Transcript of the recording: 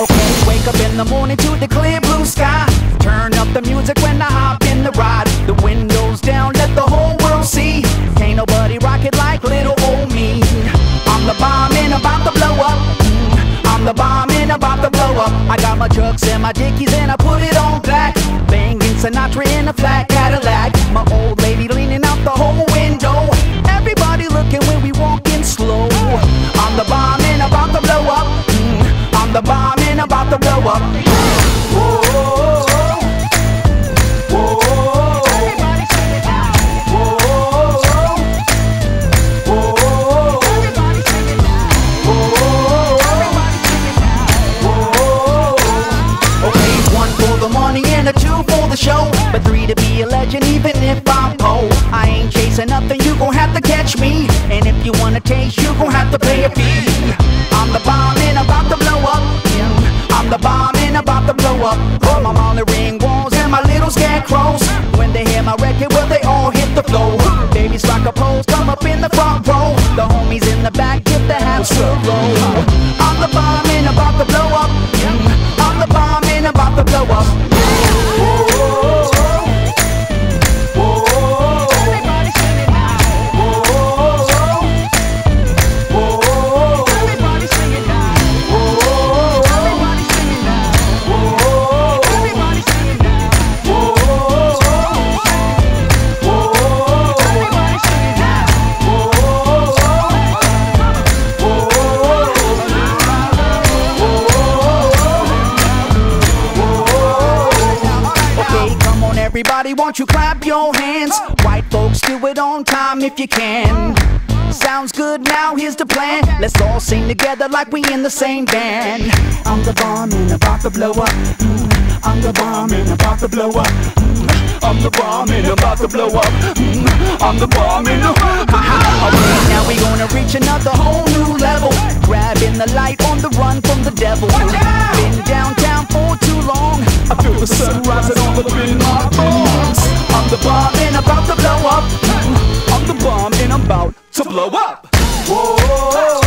Okay, wake up in the morning to the clear blue sky. Turn up the music when I hop in the ride. Up. I got my trucks and my dickies and I put it on black. Banging Sinatra in a flat Cadillac. My old lady leaning out the whole window. Everybody looking when we walking slow. I'm the bomb and about to blow up. Mm, I'm the bomb and about to blow up. Chasing nothing, you gon' have to catch me. And if you wanna taste, you gon' have to pay a fee. I'm the bomb and about to blow up. I'm the bomb and about to blow up. On the ring walls and my little scarecrows. When they hear my record, well, they all hit the floor. Everybody, won't you clap your hands? White folks, do it on time if you can. Sounds good, now here's the plan. Let's all sing together like we in the same band. I'm the bomb and about to blow up. Mm, I'm the bomb and about to blow up. Mm, I'm the bomb and about to blow up. Mm, I'm the bomb and Okay, now we gonna reach another whole new level. Grabbing the light on the about to blow up. Whoa.